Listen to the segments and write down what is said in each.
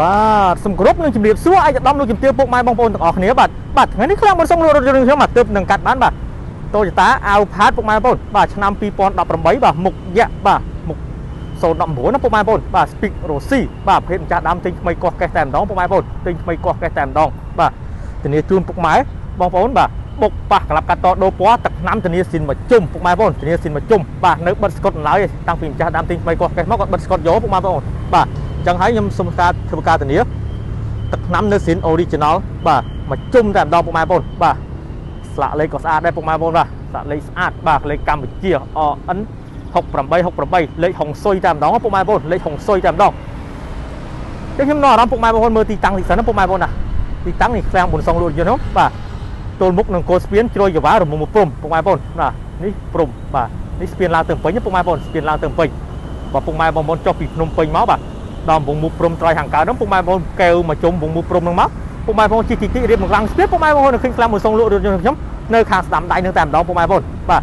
បាទសូមគោរពនឹងជម្រាបសួរឯកឧត្តមលោកជំទាវពុកម៉ែបងប្អូនទាំងអស់គ្នាបាទបាទថ្ងៃនេះខ្លាំងមិនសូមរត់រត់ខ្ញុំមកទើបនឹងកាត់បានបាទ Toyota Alphard ពុកម៉ែបងប្អូនបាទឆ្នាំ2018បាទមុខយៈបាទមុខ019ណាពុកម៉ែបងប្អូនបាទ Speak Rossi បាទប្រភេទម្ចាស់ដើមទិញថ្មីកោះកេះតែម្ដងពុកម៉ែបងប្អូនទិញថ្មីកោះកេះតែម្ដងបាទធានាជូនពុកម៉ែបងប្អូនបាទបុកប៉ះក្លាប់កាត់តដូរពណ៌ទឹកថ្នាំធានាស៊ីនមកជុំពុកម៉ែបងប្អូនធានាស៊ីនមកជុំបាទនៅបិទស្កុតឡើយតាំងពីម្ចាស់ដើមទិញថ្មីកោះកេះមកគាត់បិទស្កុតយកពុកម៉ែបងប្អូនបាទអញ្ចឹងហើយខ្ញុំសូមការធ្វើការធានាទឹកថ្នាំនៅស៊ីន original បាទមកជុំតែម្ដងពុកម៉ែបងប្អូនបាទស្លាកលេខក៏ស្អាតដែរពុកម៉ែបងប្អូនបាទសាក់លេខស្អាតបាទលេខកម្ពុជា ON 6868លេខហុងស៊ុយតែម្ដងពុកម៉ែបងប្អូនលេខហុងស៊ុយតែម្ដងចឹងខ្ញុំនាំអារម្មណ៍ពុកម៉ែបងប្អូនមើលទីតាំងនេះសិនណាពុកម៉ែបងប្អូនណាទីតាំងនេះឃ្លាំងប៊ុនសុងលួនយន្តនោះបាទទល់មុខនឹងគោស្ពានជ្រោយកាវ៉ារមុំព្រំពុកម៉ែបងប្អូនណានេះព្រំបាទនេះស្ពានឡើងទៅពេញពុកម៉ែបងប្អូនស្ពានឡើងទៅពេញបាទពុកម៉ែបងប្អូនចុះពីភ្នំពេញមកបាទ ដល់វងមុខព្រំត្រយខាងកើតហ្នឹងពុកម៉ែបងប្អូនកែវមកជុំវងមុខព្រំហ្នឹងមកពុកម៉ែបងប្អូនជិះទីទីរៀបមកឡើងស្ពានពុកម៉ែបងប្អូនឃើញខ្លាំងប៊ុនសុងលួនយន្តខ្ញុំនៅខាងស្ដាំដៃនឹងតែម្ដងពុកម៉ែបងប្អូនបាទ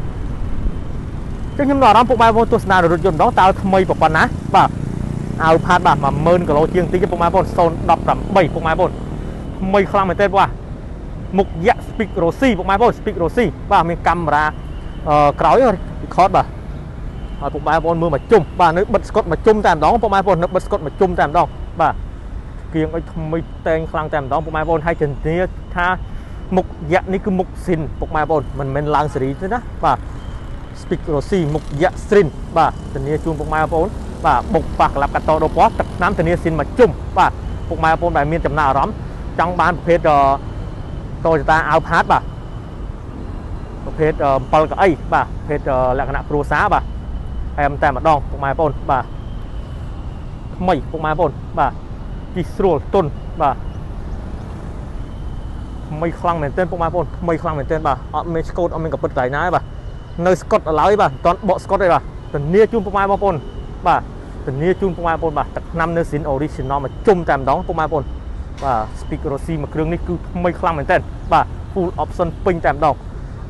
ចឹងខ្ញុំនៅអារម្មណ៍ពុកម៉ែបងប្អូនទស្សនារថយន្តម្ដងតើថ្មីប៉ុណ្ណាបាទអាវផាតបាទ10000គីឡូជាងតិចពុកម៉ែបងប្អូន018ពុកម៉ែបងប្អូនថ្មីខ្លាំងមែនទេបាទមុខយៈ Speak Rossi ពុកម៉ែបងប្អូន Speak Rossi បាទមានកាមេរ៉ាអឺក្រោយ record បាទ ហើយពុកម៉ែបងប្អូនមើលមកជុំបាទនៅបិទស្កុតមកជុំតែម្ដងពុកម៉ែបងប្អូននៅបិទស្កុតមកជុំតែម្ដងបាទគៀងអុយថ្មីតែងខ្លាំងតែម្ដងពុកម៉ែបងប្អូនហើយជំនាថាមុខយៈនេះគឺមុខស៊ីនពុកម៉ែបងប្អូនមិនមែនឡើងសេរីទេណាបាទ Speak Rossi មុខយៈ Strin បាទធានាជូនពុកម៉ែបងប្អូនបាទបុកប៉ះក្លាប់កាត់តដោពណ៌ទឹកឆ្នាំធានាស៊ីនមកជុំបាទពុកម៉ែបងប្អូនដែលមានចំណាប់អារម្មណ៍ចង់បានប្រភេទតូចតាអាវផាតបាទប្រភេទ7កៅអីបាទប្រភេទលក្ខណៈគ្រួសារបាទ អែមតែម្ដងពុកម៉ែបងប្អូនបាទថ្មីពុកម៉ែបងប្អូនបាទជីស្រួលទុនបាទថ្មីខ្លាំងមែនទែនពុកម៉ែបងប្អូនថ្មីខ្លាំងមែនទែនបាទអត់មានស្កូតអត់មានកពិតកន្លែងណាទេបាទនៅស្កុតឡើយបាទមិនទាន់បកស្កុតទេបាទធានាជូនពុកម៉ែបងប្អូនបាទធានាជូនពុកម៉ែបងប្អូនបាទទឹកឆ្នាំនៅស៊ីន original មកជុំតែម្ដងពុកម៉ែបងប្អូនបាទ Speak Rossi មួយគ្រឿងនេះគឺថ្មីខ្លាំងមែនទែនបាទ full option ពេញតែម្ដង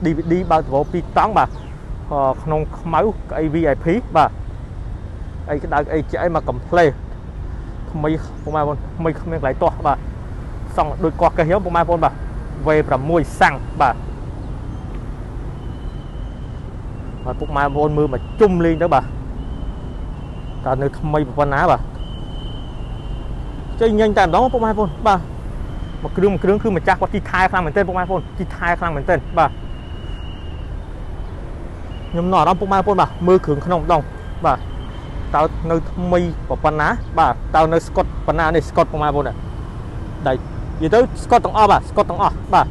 DVD បើកតវ2តង់បាទ ក្នុងខ្មៅក្អី VIP បាទអីក្តៅអីជាអីមកកំ pl ថ្មីពុកម៉ែបងប្អូនថ្មីគ្មានកន្លែងទាស់បាទសង់ដូចកោះកេះយកពុកម៉ែបងប្អូនបាទ V6 សាំងបាទហើយពុកម៉ែបងប្អូនមើលមកជុំលេងទៅបាទតើនៅថ្មីប៉ុណ្ណាបាទចេញញញតែម្ដងពុកម៉ែបងប្អូនបាទមួយគ្រឿងមួយគ្រឿងគឺម្ចាស់គាត់ជីថែខ្លាំងមែនទែនពុកម៉ែបងប្អូនជីថែខ្លាំងមែនទែនបាទ ខ្ញុំនៅអារម្មណ៍ពុកម៉ែបងប្អូនបាទមើលគ្រឿងក្នុងម្ដងបាទតើនៅថ្មីប៉ុណ្ណា បាទតើនៅស្កុតប៉ុណ្ណានេះស្កុតពុកម៉ែបងប្អូនដៃនិយាយទៅស្កុតទាំងអស់បាទស្កុតទាំងអស់បាទ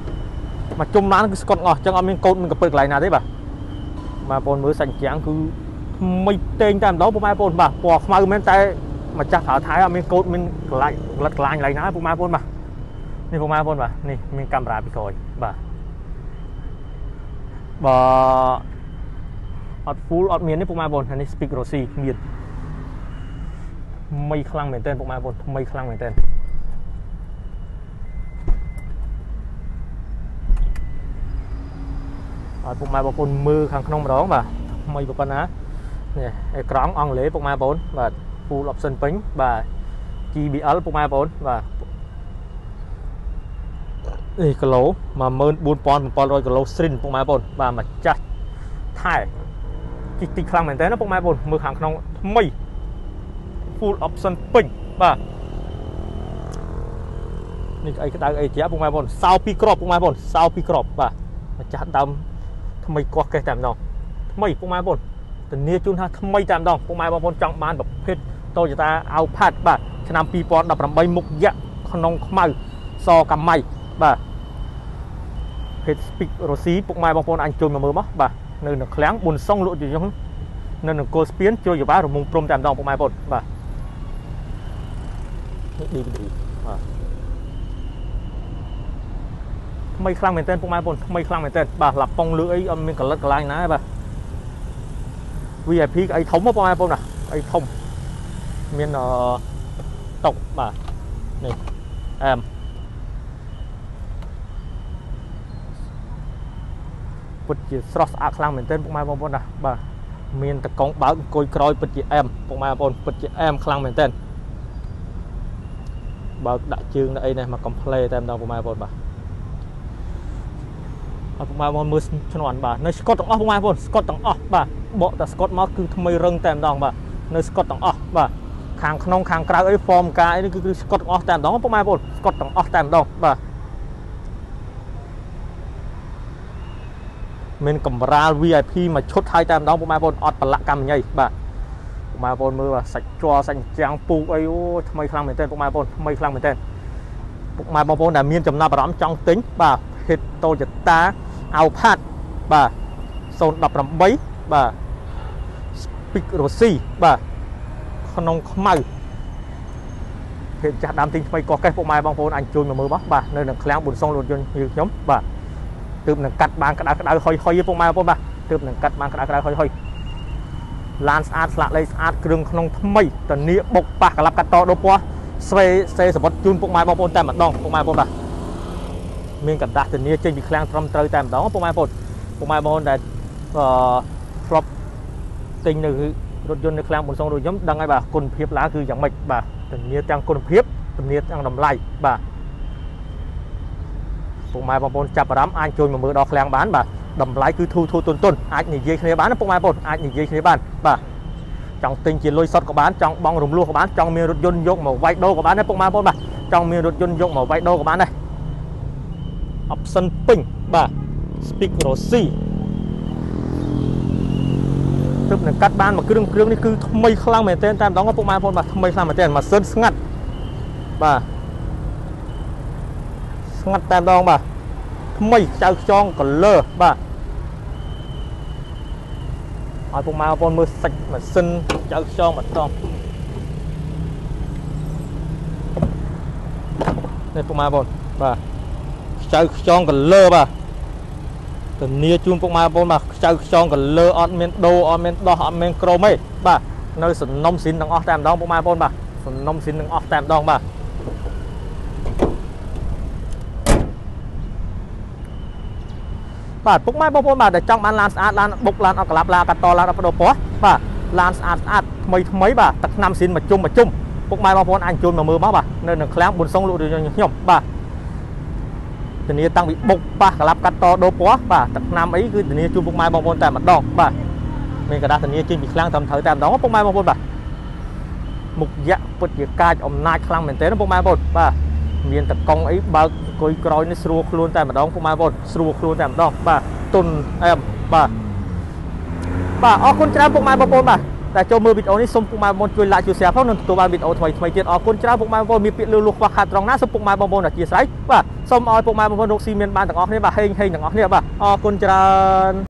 មកជុំឡានគឺស្កុតទាំងអស់អញ្ចឹងអត់មានកោតមានកពិតកន្លែងណាទេបាទបងប្អូនមើលសាច់ជាងគឺថ្មីតេងតែម្ដងបងប្អូនបាទពណ៌ខ្មៅមែនតែម្ចាស់ប្រើថៃអត់មានកោតមានកន្លែងក្លិតក្លាញកន្លែងណាបងប្អូនបាទនេះបងប្អូនបាទនេះមានកាមេរ៉ាពីក្រោយបាទបើ អត់ full អត់មានទេពុកម៉ែបងនេះ speak Rossi មានថ្មីខ្លាំងមែនទែនពុកម៉ែបងថ្មីខ្លាំងមែនទែនឲ្យពុកម៉ែបងប្អូនមើលខាងក្នុងម្ដងបាទថ្មីប៉ុណ្ណានេះអេក្រង់អង់គ្លេសពុកម៉ែបងប្អូនបាទ full option ពេញបាទ GBL ពុកម៉ែបងប្អូនបាទនេះគីឡូ14700គីឡូស្រិនពុកម៉ែបងប្អូនបាទម្ចាស់ថែ ជីកទីខ្លាំងមែនតើណាពុកម៉ែបងប្អូនមើលខាងក្នុងថ្មី full option ពេញបាទនេះអីក្តៅអីជាពុកម៉ែបងប្អូនសោពីក្របពុកម៉ែបងប្អូនសោពីក្របបាទម្ចាស់ដើមថ្មីកោះកេះតែម្ដងថ្មីពុកម៉ែបងប្អូនធានាជូនថាថ្មីតែម្ដងពុកម៉ែបងប្អូនចង់បានប្រភេទ Toyota Alphard បាទឆ្នាំ2018មុខយៈក្នុងខ្មៅសកម្មៃបាទភេទ Speak Rossi ពុកម៉ែបងប្អូនអញជួយមកមើលមកបាទ នៅនឹងឃ្លាំងប៊ុនសុងលក់ជាយងនៅនឹងគោលស្ពានជ្រោយយ៉ារមុងព្រំតែម្ដងពុកម៉ែបងប្អូនបាទនេះ DVD បាទថ្មីខ្លាំងមែនទែនពុកម៉ែបងប្អូនថ្មីខ្លាំងមែនទែនបាទឡាប៉ុងលើអីអត់មានកលិតកន្លែងណាទេបាទ VIP អីធំពុកម៉ែបងប្អូនណាអីធំមានអឺតុកបាទនេះអែម ពិតជាស្រស់ស្អាតខ្លាំងមែនទែនពុកម៉ែបងប្អូនណាបាទមានតកងបើកអង្គុយក្រោយពិតជាអែមពុកម៉ែបងប្អូនពិតជាអែមខ្លាំងមែនទែនបើកដាក់ជើងដាក់អីនេះមកកំ pl តែម្ដងពុកម៉ែបងប្អូនបាទអត់ពុកម៉ែបងប្អូនមើលឆ្នាន់បាទនៅស្កុតទាំងអស់ពុកម៉ែបងប្អូនស្កុតទាំងអស់បាទបកតែស្កុតមកគឺថ្មីរឹងតែម្ដងបាទនៅស្កុតទាំងអស់បាទខាងក្នុងខាងក្រៅអី form ការអីនេះគឺស្កុតទាំងអស់តែម្ដងពុកម៉ែបងប្អូនស្កុតទាំងអស់តែម្ដងបាទ មានកំរាល VIP មកឈុតហើយតែម្ដងពុកម៉ែបងប្អូនអត់ប្រឡាក់កម្មញីបាទពុកម៉ែបងប្អូនមើលបាទសាច់ជ័រសាច់ចាំងពូកអីអូថ្មីខ្លាំងមែនទែនពុកម៉ែបងប្អូនថ្មីខ្លាំងមែនទែនពុកម៉ែបងប្អូនដែលមានចំណាប់អារម្មណ៍ចង់ទិញបាទ Hit Toyota Alphard បាទ018បាទ Speak Rossi បាទក្នុងខ្មៅភេទចាស់ដើមទិញថ្មីកោះកេះពុកម៉ែបងប្អូនអាចជួយមកមើលបាទបាទនៅនឹងឃ្លាំងប៊ុនសុងរថយន្តយើងខ្ញុំបាទ ទើបនឹងកាត់បានក្តៅក្តៅហុយហុយពុកម៉ែបងប្អូនបាទទើបនឹងកាត់បានក្តៅក្តៅហុយហុយឡានស្អាតស្លាកលេខស្អាតគ្រឿងក្នុងថ្មីតនីបុកប៉ះកលាប់កាត់តដូរពណ៌ស្វេសេសបុតជូនពុកម៉ែបងប្អូនតែម្ដងពុកម៉ែបងប្អូនបាទមានកដាស់ធានាចេញពីឃ្លាំងត្រឹមត្រូវតែម្ដងពុកម៉ែបងប្អូនពុកម៉ែបងប្អូនដែលអឺធ្លាប់ទិញនៅរថយន្តនៅឃ្លាំងប៊ុនសុងដូចខ្ញុំដឹងហើយបាទគុណភាពឡានគឺយ៉ាងម៉េចបាទធានាទាំងគុណភាពធានាទាំងតម្លៃបាទ ពុកម៉ែបងប្អូនចាប់អារម្មណ៍អាចចូលមកមើលដល់ឃ្លាំងបានបាទតម្លៃគឺធូរធូរទុនទុនអាចនិយាយគ្នាបានណាពុកម៉ែបងប្អូនអាចនិយាយគ្នាបានបាទចង់ទិញជាលុយសុទ្ធក៏បានចង់បង់រំលោះក៏បានចង់មានរថយន្តយកមកវាយដូរក៏បានដែរពុកម៉ែបងប្អូនបាទចង់មានរថយន្តយកមកវាយដូរក៏បានដែរ option ពេញបាទ Speak Rossi ទើបនឹងកាត់បានមួយគ្រឿងគ្រឿងនេះគឺថ្មីខ្លាំងមែនទែនតែម្ដងពុកម៉ែបងប្អូនបាទថ្មីខ្លាំងមែនទែនម៉ាស៊ីនស្ងាត់បាទ ស្ងាត់តែម្ដងបាទថ្មីចៅខ្យង color បាទឲ្យពុកម៉ែបងប្អូនមើលសាច់ម៉ាស៊ីនចៅខ្យងម្ដងនេះពុកម៉ែបងប្អូនបាទចៅខ្យង color បាទធានាជូនពុកម៉ែបងប្អូនបាទខ្ចៅខ្យងកលើអត់មានដូរអត់មានដោះអត់មានក្រមទេបាទនៅសំណុំស៊ីនទាំងអស់តែម្ដងពុកម៉ែបងប្អូនបាទសំណុំស៊ីនទាំងអស់តែម្ដងបាទ បាទពុកម៉ែបងប្អូនបាទដែលចង់បានឡានស្អាតឡានបុកឡានអត់ក្លាប់ឡានកាត់តឡានអត់បដោពណ៌បាទឡានស្អាតស្អាតថ្មីថ្មីបាទទឹកឆ្នាំស៊ីនមកជុំមកជុំពុកម៉ែបងប្អូនអាចជូនមកមើលមកបាទនៅនឹងឃ្លាំងប៊ុនសុងលក់រយន្តខ្ញុំបាទធានាតាំងពីបុកប៉ះក្លាប់កាត់តដូរពណ៌បាទទឹកឆ្នាំអីគឺធានាជូនពុកម៉ែបងប្អូនតែម្ដងបាទមានកដាស់ធានាចេញពីខ្លាំងត្រឹមត្រូវតែម្ដងពុកម៉ែបងប្អូនបាទមុខយៈពុតជាកាចអំណាចខ្លាំងមែនទែនពុកម៉ែបងប្អូនបាទ មានតកង់អីបើកអង្គុយក្រោយនេះស្រួលខ្លួនតែម្ដងពុកម៉ែបងប្អូនស្រួលខ្លួនតែម្ដងបាទទុនអែមបាទបាទអរគុណច្រើនពុកម៉ែបងប្អូនបាទតែចូលមើលវីដេអូនេះសូមពុកម៉ែបងប្អូនជួយ like ជួយ share ផងនិងទទួលបានវីដេអូថ្មីថ្មីទៀតអរគុណច្រើនពុកម៉ែបងប្អូនមានពាក្យលឺលុះខ្វះខាតត្រង់ណាសូមពុកម៉ែបងប្អូនអធិស្ឋានបាទសូមឲ្យពុកម៉ែបងប្អូនរកស៊ីមានបានទាំងអស់គ្នាបាទហេងហេងទាំងអស់គ្នាបាទអរគុណច្រើន